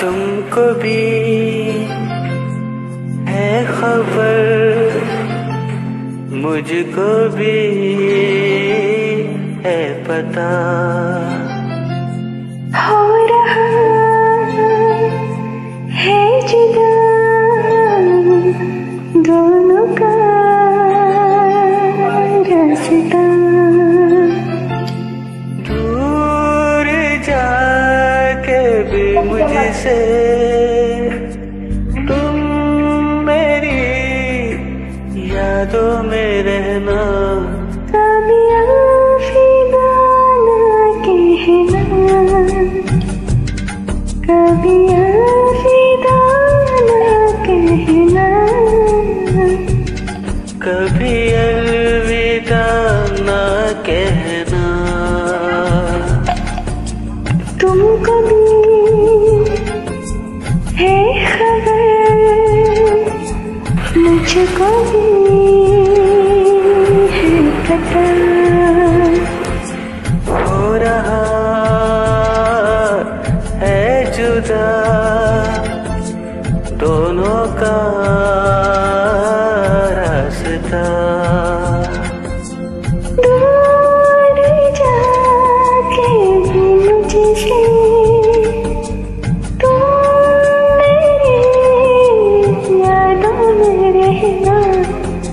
तुमको भी है खबर मुझको भी है पता। भी मुझसे। तुम मेरी यादों में रहना। कभी अलविदा ना कहना। कभी अलविदा ना कहना। कभी अलविदा ना कहना। मुझको हो रहा है जुदा दोनों का रास्ता।